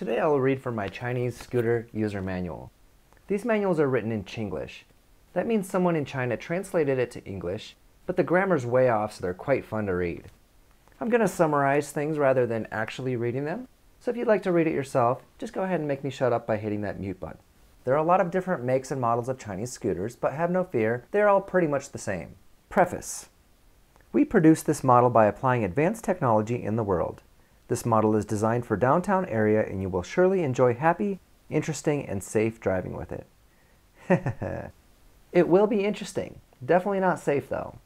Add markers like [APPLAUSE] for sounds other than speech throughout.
Today I will read from my Chinese scooter user manual. These manuals are written in Chinglish. That means someone in China translated it to English, but the grammar's way off so they're quite fun to read. I'm going to summarize things rather than actually reading them, so if you'd like to read it yourself, just go ahead and make me shut up by hitting that mute button. There are a lot of different makes and models of Chinese scooters, but have no fear, they're all pretty much the same. Preface We produce this model by applying advanced technology in the world. This model is designed for downtown area and you will surely enjoy happy, interesting, and safe driving with it. [LAUGHS] it will be interesting. Definitely not safe though.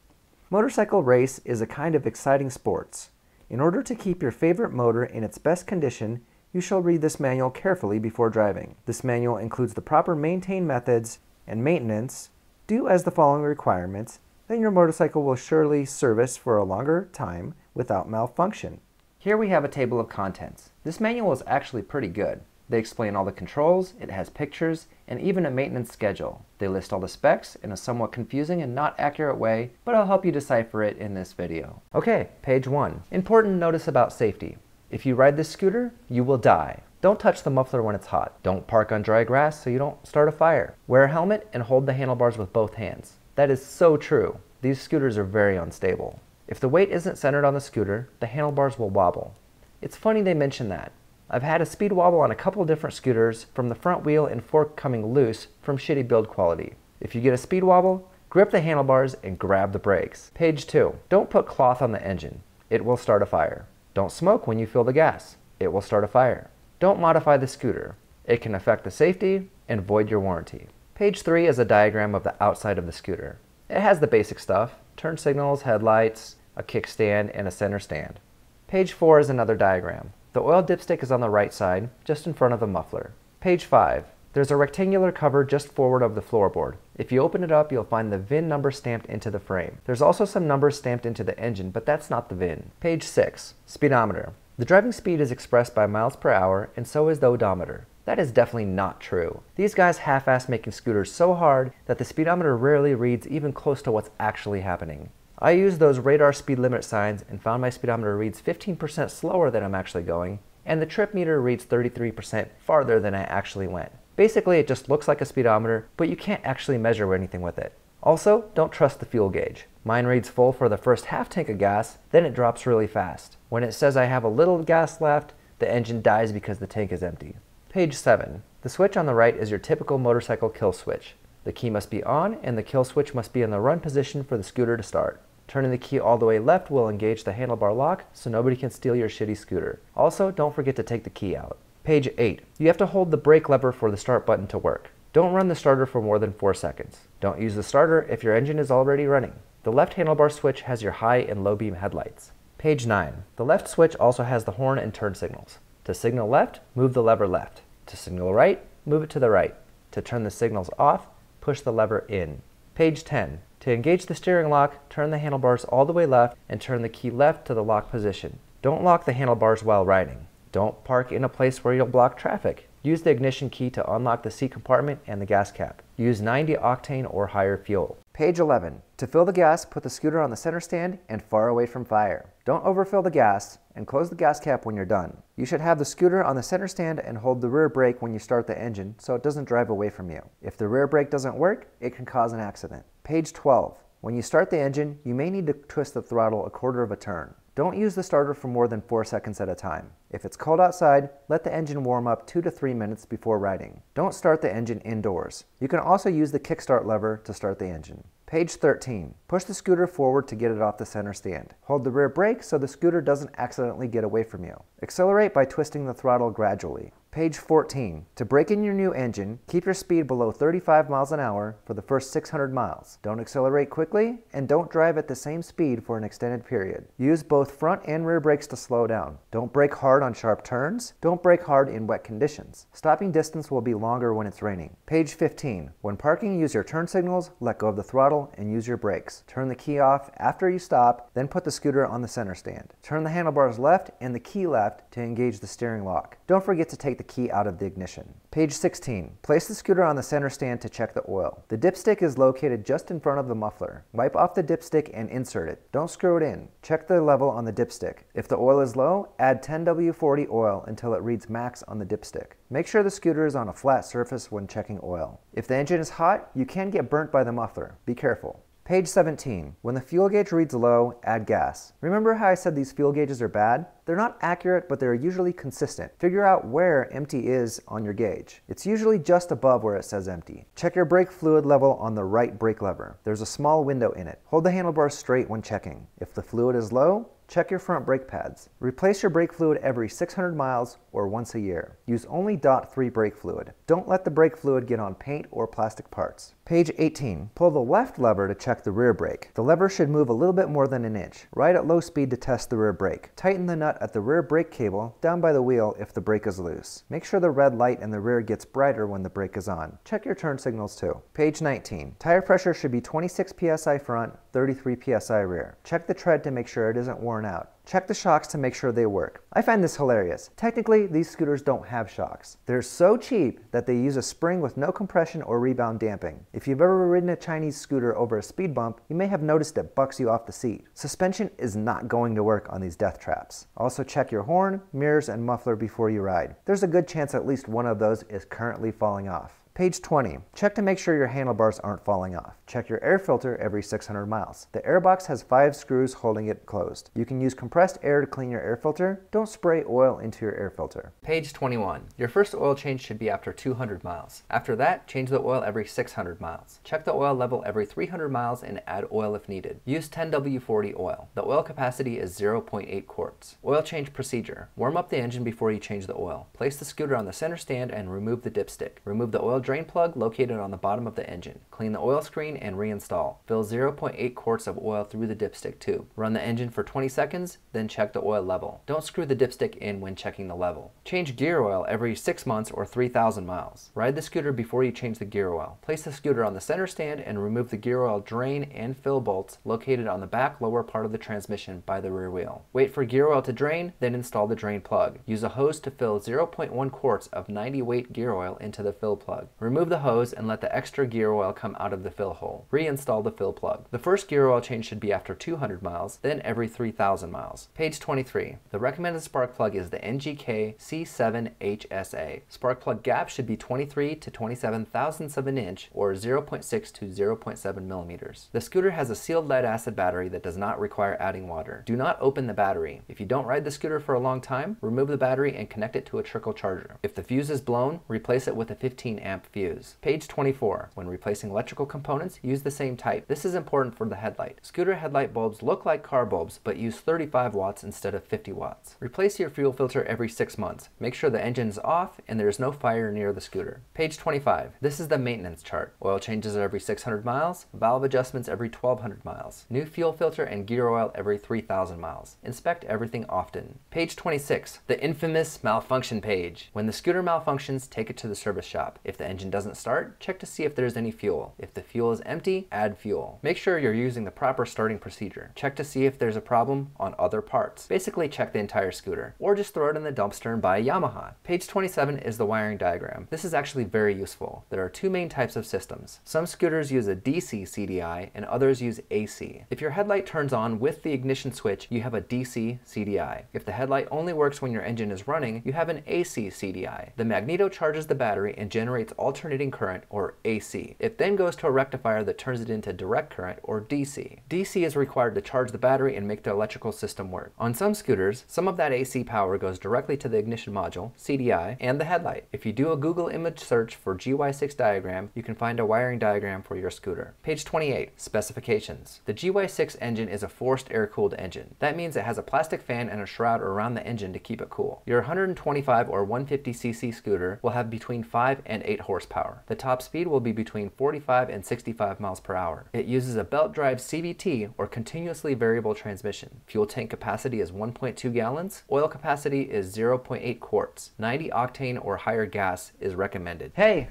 Motorcycle race is a kind of exciting sports. In order to keep your favorite motor in its best condition, you shall read this manual carefully before driving. This manual includes the proper maintain methods and maintenance. Do as the following requirements, then your motorcycle will surely service for a longer time without malfunction. Here we have a table of contents. This manual is actually pretty good. They explain all the controls, it has pictures, and even a maintenance schedule. They list all the specs in a somewhat confusing and not accurate way, but I'll help you decipher it in this video. Okay, page 1. Important notice about safety. If you ride this scooter, you will die. Don't touch the muffler when it's hot. Don't park on dry grass so you don't start a fire. Wear a helmet and hold the handlebars with both hands. That is so true. These scooters are very unstable. If the weight isn't centered on the scooter, the handlebars will wobble. It's funny they mention that. I've had a speed wobble on a couple different scooters from the front wheel and fork coming loose from shitty build quality. If you get a speed wobble, grip the handlebars and grab the brakes. Page 2. Don't put cloth on the engine. It will start a fire. Don't smoke when you fill the gas. It will start a fire. Don't modify the scooter. It can affect the safety and void your warranty. Page 3 is a diagram of the outside of the scooter. It has the basic stuff, turn signals, headlights, a kickstand, and a center stand. Page 4 is another diagram. The oil dipstick is on the right side, just in front of the muffler. Page 5. There's a rectangular cover just forward of the floorboard. If you open it up, you'll find the VIN number stamped into the frame. There's also some numbers stamped into the engine, but that's not the VIN. Page 6. Speedometer. The driving speed is expressed by miles per hour, and so is the odometer. That is definitely not true. These guys half-ass making scooters so hard that the speedometer rarely reads even close to what's actually happening. I used those radar speed limit signs and found my speedometer reads 15% slower than I'm actually going, and the trip meter reads 33% farther than I actually went. Basically, it just looks like a speedometer, but you can't actually measure anything with it. Also, don't trust the fuel gauge. Mine reads full for the first half tank of gas, then it drops really fast. When it says I have a little gas left, the engine dies because the tank is empty. Page 7. The switch on the right is your typical motorcycle kill switch. The key must be on and the kill switch must be in the run position for the scooter to start. Turning the key all the way left will engage the handlebar lock so nobody can steal your shitty scooter. Also, don't forget to take the key out. Page 8. You have to hold the brake lever for the start button to work. Don't run the starter for more than 4 seconds. Don't use the starter if your engine is already running. The left handlebar switch has your high and low beam headlights. Page 9. The left switch also has the horn and turn signals. To signal left, move the lever left. To signal right, move it to the right. To turn the signals off, push the lever in. Page 10. To engage the steering lock, turn the handlebars all the way left and turn the key left to the lock position. Don't lock the handlebars while riding. Don't park in a place where you'll block traffic. Use the ignition key to unlock the seat compartment and the gas cap. Use 90 octane or higher fuel. Page 11. To fill the gas, put the scooter on the center stand and far away from fire. Don't overfill the gas and close the gas cap when you're done. You should have the scooter on the center stand and hold the rear brake when you start the engine so it doesn't drive away from you. If the rear brake doesn't work, it can cause an accident. Page 12. When you start the engine, you may need to twist the throttle a quarter of a turn. Don't use the starter for more than 4 seconds at a time. If it's cold outside, let the engine warm up 2 to 3 minutes before riding. Don't start the engine indoors. You can also use the kickstart lever to start the engine. Page 13. Push the scooter forward to get it off the center stand. Hold the rear brake so the scooter doesn't accidentally get away from you. Accelerate by twisting the throttle gradually. Page 14. To break in your new engine, keep your speed below 35 miles an hour for the first 600 miles. Don't accelerate quickly and don't drive at the same speed for an extended period. Use both front and rear brakes to slow down. Don't brake hard on sharp turns. Don't brake hard in wet conditions. Stopping distance will be longer when it's raining. Page 15. When parking, use your turn signals, let go of the throttle, and use your brakes. Turn the key off after you stop, then put the scooter on the center stand. Turn the handlebars left and the key left to engage the steering lock. Don't forget to take the the key out of the ignition. Page 16. Place the scooter on the center stand to check the oil. The dipstick is located just in front of the muffler. Wipe off the dipstick and insert it. Don't screw it in. Check the level on the dipstick. If the oil is low, add 10W40 oil until it reads max on the dipstick. Make sure the scooter is on a flat surface when checking oil. If the engine is hot, you can get burnt by the muffler. Be careful. Page 17. When the fuel gauge reads low, add gas. Remember how I said these fuel gauges are bad? They're not accurate, but they're usually consistent. Figure out where empty is on your gauge. It's usually just above where it says empty. Check your brake fluid level on the right brake lever. There's a small window in it. Hold the handlebars straight when checking. If the fluid is low, Check your front brake pads. Replace your brake fluid every 600 miles or once a year. Use only DOT 3 brake fluid. Don't let the brake fluid get on paint or plastic parts. Page 18. Pull the left lever to check the rear brake. The lever should move a little bit more than an inch. Ride at low speed to test the rear brake. Tighten the nut at the rear brake cable down by the wheel if the brake is loose. Make sure the red light in the rear gets brighter when the brake is on. Check your turn signals too. Page 19. Tire pressure should be 26 psi front, 33 psi rear. Check the tread to make sure it isn't worn out. Check the shocks to make sure they work. I find this hilarious. Technically, these scooters don't have shocks. They're so cheap that they use a spring with no compression or rebound damping. If you've ever ridden a Chinese scooter over a speed bump, you may have noticed it bucks you off the seat. Suspension is not going to work on these death traps. Also check your horn, mirrors, and muffler before you ride. There's a good chance at least one of those is currently falling off. Page 20. Check to make sure your handlebars aren't falling off. Check your air filter every 600 miles. The airbox has five screws holding it closed. You can use compressed air to clean your air filter. Don't spray oil into your air filter. Page 21. Your first oil change should be after 200 miles. After that, change the oil every 600 miles. Check the oil level every 300 miles and add oil if needed. Use 10W40 oil. The oil capacity is 0.8 quarts. Oil change procedure. Warm up the engine before you change the oil. Place the scooter on the center stand and remove the dipstick. Remove the oil drain plug located on the bottom of the engine. Clean the oil screen and reinstall. Fill 0.8 quarts of oil through the dipstick tube. Run the engine for 20 seconds, then check the oil level. Don't screw the dipstick in when checking the level. Change gear oil every 6 months or 3,000 miles. Ride the scooter before you change the gear oil. Place the scooter on the center stand and remove the gear oil drain and fill bolts located on the back lower part of the transmission by the rear wheel. Wait for gear oil to drain, then install the drain plug. Use a hose to fill 0.1 quarts of 90 weight gear oil into the fill plug. Remove the hose and let the extra gear oil come out of the fill hole. Reinstall the fill plug. The first gear oil change should be after 200 miles, then every 3,000 miles. Page 23. The recommended spark plug is the NGK C7HSA. Spark plug gap should be 23 to 27 thousandths of an inch or 0.6 to 0.7 millimeters. The scooter has a sealed lead acid battery that does not require adding water. Do not open the battery. If you don't ride the scooter for a long time, remove the battery and connect it to a trickle charger. If the fuse is blown, replace it with a 15 amp fuse. Page 24. When replacing electrical components, use the same type. This is important for the headlight. Scooter headlight bulbs look like car bulbs, but use 35 watts instead of 50 watts. Replace your fuel filter every 6 months. Make sure the engine is off and there is no fire near the scooter. Page 25. This is the maintenance chart. Oil changes every 600 miles, valve adjustments every 1200 miles, new fuel filter and gear oil every 3000 miles. Inspect everything often. Page 26. The infamous malfunction page. When the scooter malfunctions, take it to the service shop. If the engine doesn't start, check to see if there's any fuel. If the fuel is empty, add fuel. Make sure you're using the proper starting procedure. Check to see if there's a problem on other parts. Basically check the entire scooter. Or just throw it in the dumpster and buy a Yamaha. Page 27 is the wiring diagram. This is actually very useful. There are two main types of systems. Some scooters use a DC CDI and others use AC. If your headlight turns on with the ignition switch, you have a DC CDI. If the headlight only works when your engine is running, you have an AC CDI. The magneto charges the battery and generates alternating current or AC. It then goes to a rectifier that turns it into direct current or DC. DC is required to charge the battery and make the electrical system work. On some scooters, some of that AC power goes directly to the ignition module, CDI, and the headlight. If you do a Google image search for GY6 diagram, you can find a wiring diagram for your scooter. Page 28, specifications. The GY6 engine is a forced air-cooled engine. That means it has a plastic fan and a shroud around the engine to keep it cool. Your 125 or 150cc scooter will have between 5 and 8 horsepower. The top speed will be between 45 and 65 miles per hour. It uses a belt drive CVT or continuously variable transmission. Fuel tank capacity is 1.2 gallons. Oil capacity is 0.8 quarts. 90 octane or higher gas is recommended. Hey,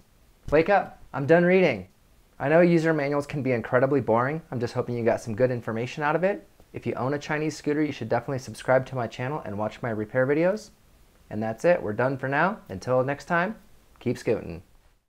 wake up. I'm done reading. I know user manuals can be incredibly boring. I'm just hoping you got some good information out of it. If you own a Chinese scooter, you should definitely subscribe to my channel and watch my repair videos. And that's it. We're done for now. Until next time, keep scooting.